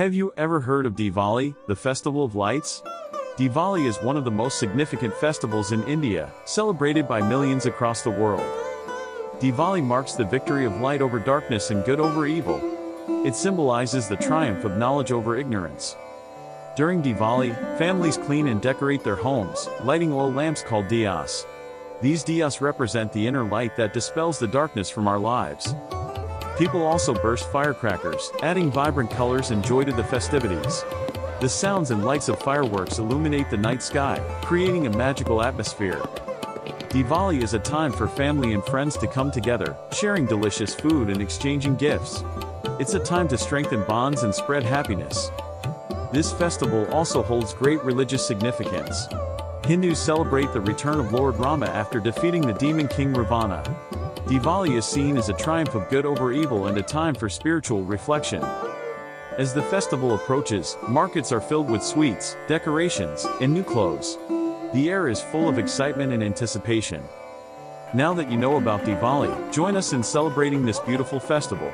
Have you ever heard of Diwali, the Festival of Lights? Diwali is one of the most significant festivals in India, celebrated by millions across the world. Diwali marks the victory of light over darkness and good over evil. It symbolizes the triumph of knowledge over ignorance. During Diwali, families clean and decorate their homes, lighting oil lamps called diyas. These diyas represent the inner light that dispels the darkness from our lives. People also burst firecrackers, adding vibrant colors and joy to the festivities. The sounds and lights of fireworks illuminate the night sky, creating a magical atmosphere. Diwali is a time for family and friends to come together, sharing delicious food and exchanging gifts. It's a time to strengthen bonds and spread happiness. This festival also holds great religious significance. Hindus celebrate the return of Lord Rama after defeating the demon king Ravana. Diwali is seen as a triumph of good over evil and a time for spiritual reflection. As the festival approaches, markets are filled with sweets, decorations, and new clothes. The air is full of excitement and anticipation. Now that you know about Diwali, join us in celebrating this beautiful festival.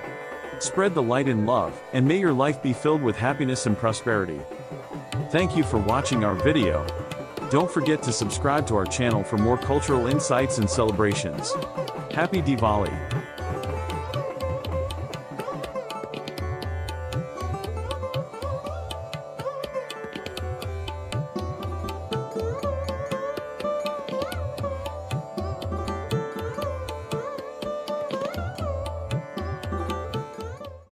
Spread the light and love, and may your life be filled with happiness and prosperity. Thank you for watching our video. Don't forget to subscribe to our channel for more cultural insights and celebrations. Happy Diwali!